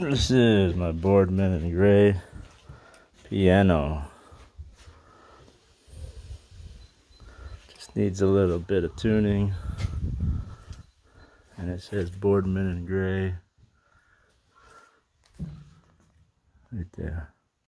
This is my Boardman and Gray piano. Just needs a little bit of tuning. And it says Boardman and Gray right there.